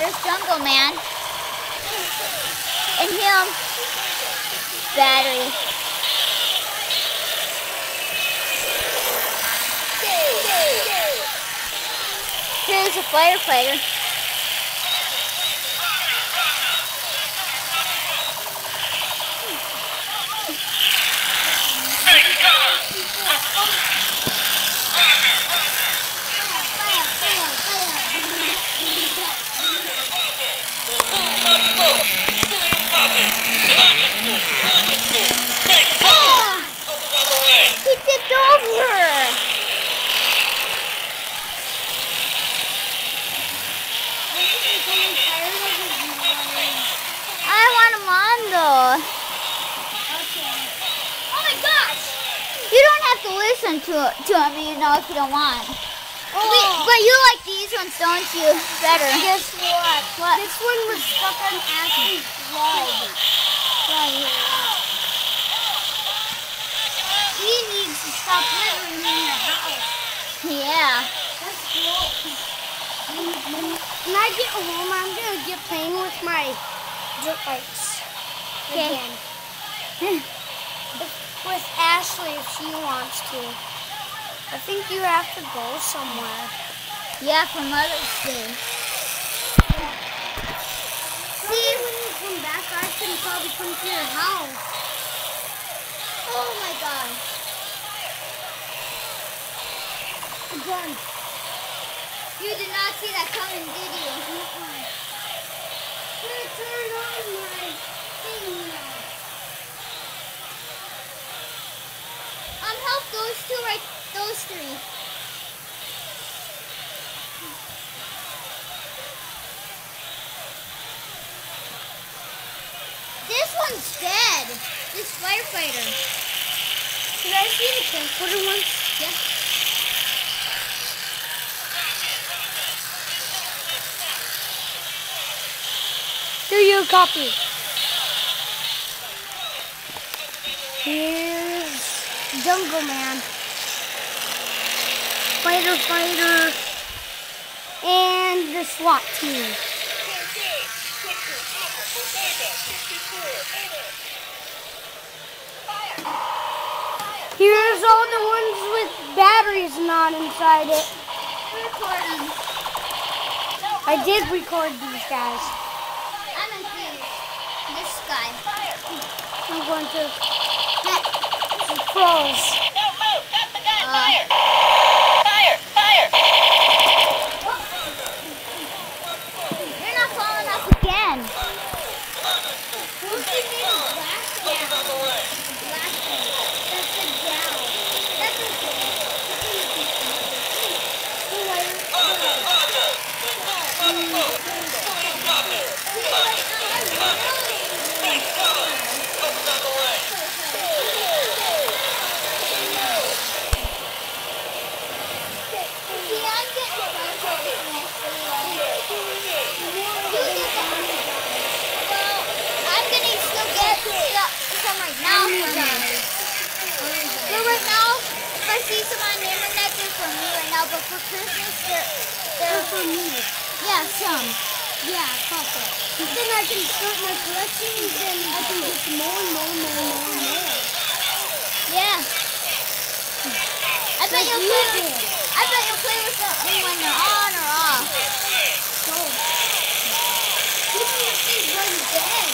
There's Jungle Man. And him. Battery. Here's a firefighter. He tipped over. I want him on though. Oh my gosh! You don't have to listen to to him, you know, if you don't want. Oh. Wait, but you like these ones, don't you? Better. Guess what? What? This one was stuck on Ashley's blood. Right here. He needs to stop living in your house. Yeah. That's cool. When I get home, I'm gonna get playing with my dirt bikes Okay. with Ashley if she wants to. I think you have to go somewhere. Yeah, for Mother's Day. See, when you come back, I can probably come to your house. Oh my god. Again. You did not see that coming, did you? One's dead. This firefighter. Did I see the transporter one? Yeah. Here you copy. Here's Jungle Man. Fighter Fighter. And the SWAT team. Here's all the ones with batteries not inside it. Recording. I did record these guys. I'm in this. This guy. I'm going to He froze. Don't move! Stop the pros. Uh, you're not falling off again. Well, I'm gonna still get some some right now for me. So right now, if I see some on the internet, they're for me right now. But for Christmas, they're they're oh, for me. yeah some. Yeah, couple. perfect. Then I can start my collections and then I can get more and more and more and more and more. Yeah. I bet Like you'll play with. I bet you'll play with them when they're on or off. So, people think run dead.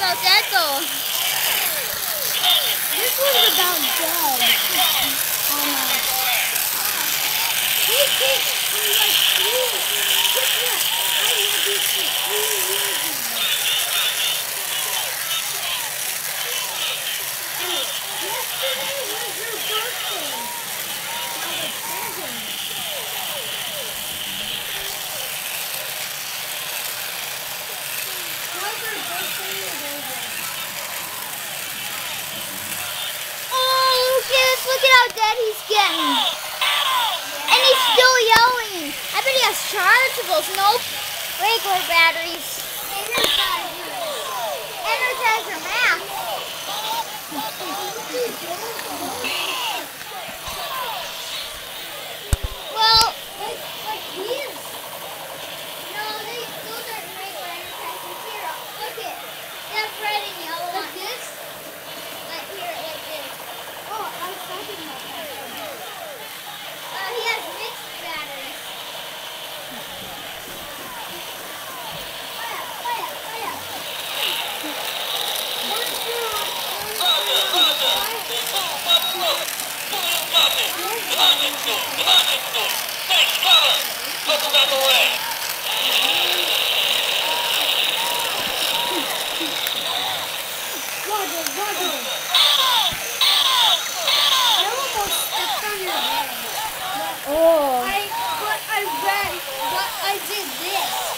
About that though. This one's about dead. Oh Almost. And he's still yelling. I bet he has chargeables. Nope. Regular batteries. on the way. Oh. I, but I ran, but I did this.